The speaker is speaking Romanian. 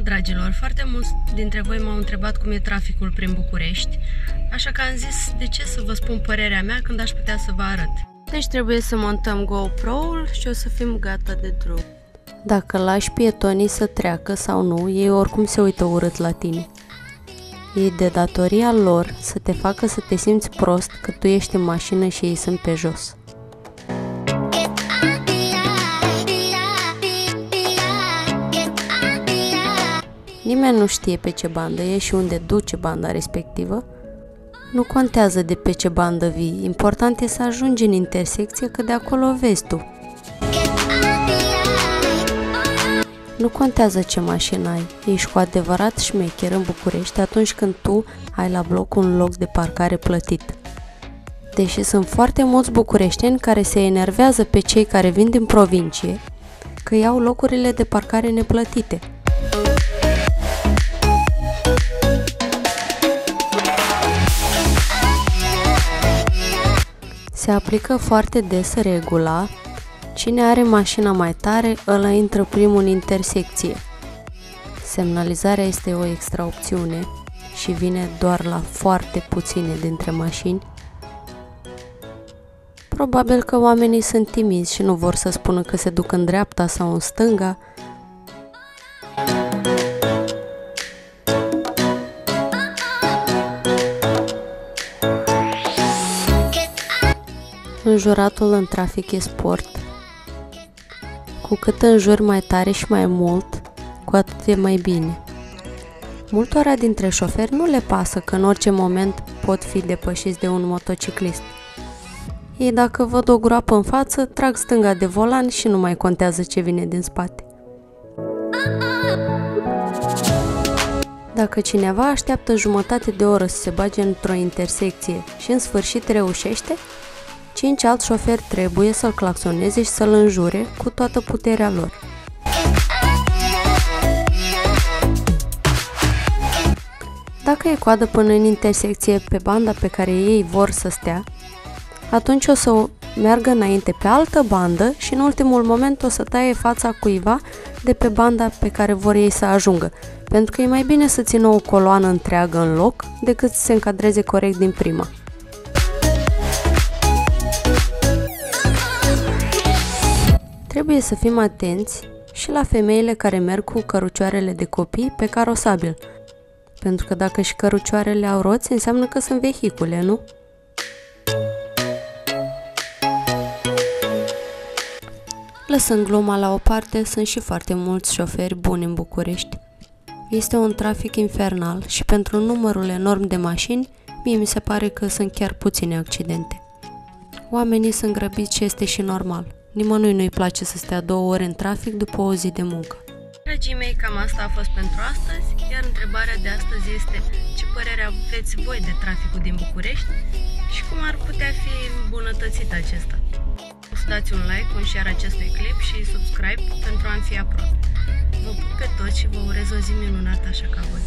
dragilor, foarte mulți dintre voi m-au întrebat cum e traficul prin București, așa că am zis de ce să vă spun părerea mea când aș putea să vă arăt. Deci trebuie să montăm GoPro-ul și o să fim gata de drum. Dacă lași pietonii să treacă sau nu, ei oricum se uită urât la tine. E de datoria lor să te facă să te simți prost că tu ești în mașină și ei sunt pe jos. Nimeni nu știe pe ce bandă e și unde duce banda respectivă. Nu contează de pe ce bandă vii, important e să ajungi în intersecție că de acolo vezi tu. Nu contează ce mașină ai, ești cu adevărat șmecher în București atunci când tu ai la bloc un loc de parcare plătit. Deși sunt foarte mulți bucureșteni care se enervează pe cei care vin din provincie, că iau locurile de parcare neplătite – Se aplică foarte des regula Cine are mașina mai tare, ăla intră primul în intersecție. Semnalizarea este o extra opțiune și vine doar la foarte puține dintre mașini. Probabil că oamenii sunt timizi și nu vor să spună că se duc în dreapta sau în stânga, Înjuratul în trafic e sport. Cu cât înjuri mai tare și mai mult, cu atât e mai bine. Multora dintre șoferi nu le pasă că în orice moment pot fi depășiți de un motociclist. Ei dacă văd o groapă în față, trag stânga de volan și nu mai contează ce vine din spate. Dacă cineva așteaptă jumătate de oră să se bage într-o intersecție și în sfârșit reușește, Cinci alți șoferi trebuie să-l claxoneze și să-l înjure cu toată puterea lor. Dacă e coadă până în intersecție pe banda pe care ei vor să stea, atunci o să meargă înainte pe altă bandă și în ultimul moment o să taie fața cuiva de pe banda pe care vor ei să ajungă, pentru că e mai bine să țină o coloană întreagă în loc decât să se încadreze corect din prima. Trebuie să fim atenți și la femeile care merg cu cărucioarele de copii pe carosabil, pentru că dacă și cărucioarele au roți, înseamnă că sunt vehicule, nu? Lăsând gluma la o parte, sunt și foarte mulți șoferi buni în București. Este un trafic infernal și pentru numărul enorm de mașini, mie mi se pare că sunt chiar puține accidente. Oamenii sunt grăbiți și este și normal. Nimănui nu-i place să stea două ore în trafic după o zi de muncă. Dragii mei, cam asta a fost pentru astăzi, iar întrebarea de astăzi este ce părere aveți voi de traficul din București și cum ar putea fi îmbunătățit acesta. O să dați un like, un share acestui clip și subscribe pentru a-mi fi aproape. Vă pup pe toți și vă urez o zi minunată așa ca voi.